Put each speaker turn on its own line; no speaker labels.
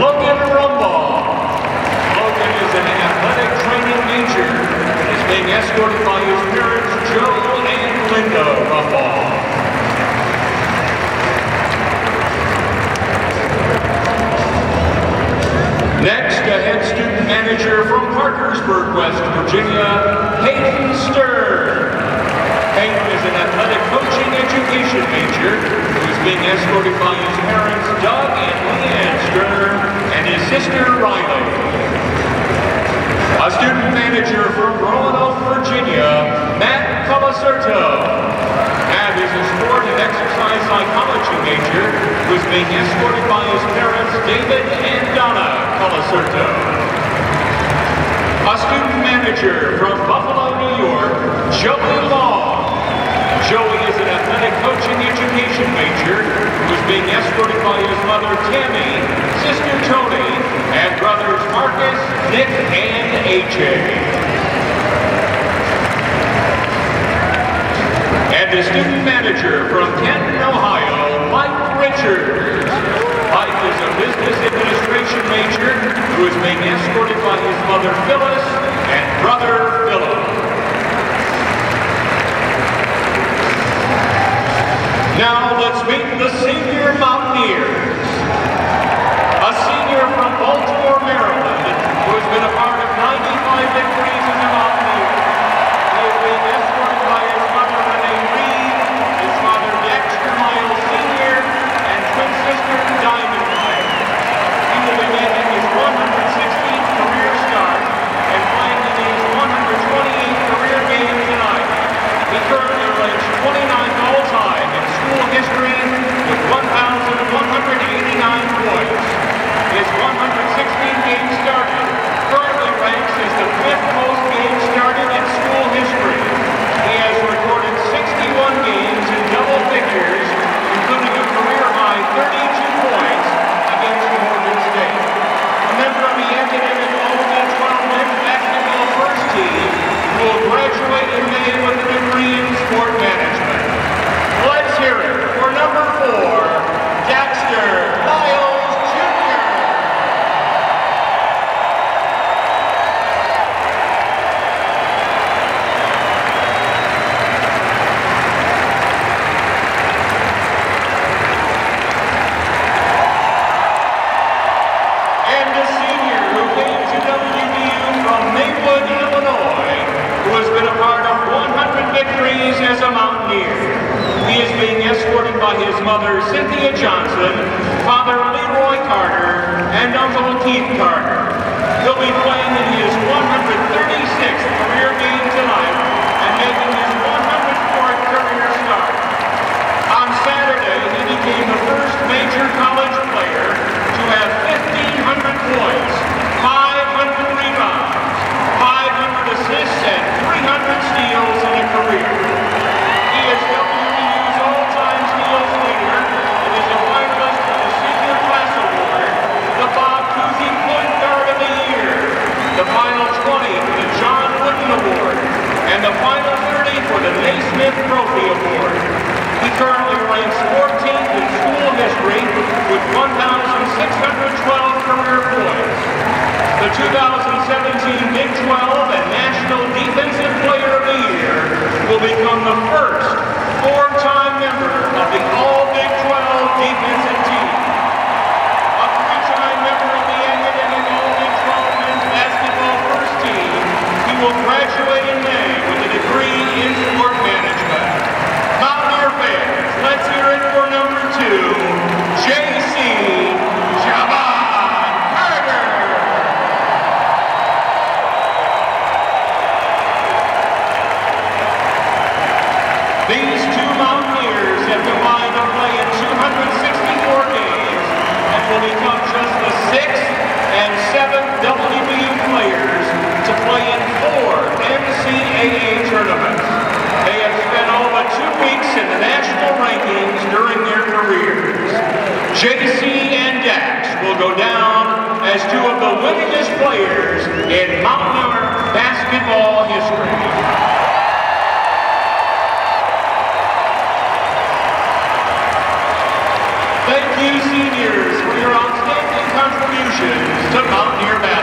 Logan Rumbaugh. Logan is an athletic training major and is being escorted by his parents, Joe and Linda Rumbaugh. Next, a head student manager from Parkersburg, West Virginia, Hayden Stern. Hayden is an athletic coaching education major who is being escorted by his parents, Doug and Leanne Stern, and his sister, Riley. A student manager from Roanoke, Virginia, Matt Colacerto. Matt is a sport and exercise psychology major who is being escorted by his parents, David and Donna Colacerto. A student manager from Buffalo, New York, Joey Long. Joey is an athletic coaching education major who is being escorted by his mother, Tammy, sister, Tony, and brothers Marcus, Nick, and AJ. and the student manager from Canton, Ohio, Mike Richards. Mike is a business administration major who is being escorted by his mother Phyllis and brother Philip. Now let's meet the senior Mountaineers. A senior from Baltimore, Maryland, who has been a part of 95 victories as a Mountaineer. He is being escorted by his mother Renee Reed, his father Dexter Miles Sr., and twin sister Diamond Miles. He will be making his 116th career start and playing in his 128th career game tonight. He currently ranks 29th all time in school history with 1,189 points. His 116 games started currently ranks as the fifth most games started in school history. He has recorded 61 games in double figures, including a career high 32 points against Morgan State. A member of the academic All-Big 12 men's basketball first team who will graduate in May with a degree in sport management. Let's hear it for number four, Dexter Miles Jr. and a senior who came to WVU from Maywood, Illinois, who has been a part of 100 victories as a Mountaineer. By his mother, Cynthia Johnson, father, Leroy Carter, and uncle Keith Carter. He'll be playing in his 136th career game tonight and making his 104th career start. On Saturday, he became the first major college player to have 1,500 points, 500 rebounds, 500 assists, and 300 steals in a career. He is WVU's all-time steals leader and is a finalist for the Senior Class Award, the Bob Cousy Point Guard of the Year, the Final 20 for the John Wooden Award, and the Final 30 for the Naismith Trophy Award. He currently ranks 14th in school history with 1,612 career points. The 2017 Big 12 and National Defensive Player of the Year will become the first four-time member of the All-Big 12 defensive team. A three-time member of the academic All-Big 12 men's basketball first team, he will graduate in May with a degree in sport management. Mountaineer fans, let's hear it for number two, J.C. Jevon Carter. These two Mountaineers have combined to play in 264 games and will become just the sixth and seventh WVU players to play in four NCAA tournaments. They have spent all but two weeks in the national rankings during their careers. JC and Dax will go down as two of the winningest players in SU seniors for your outstanding contributions to Mountaineer Math.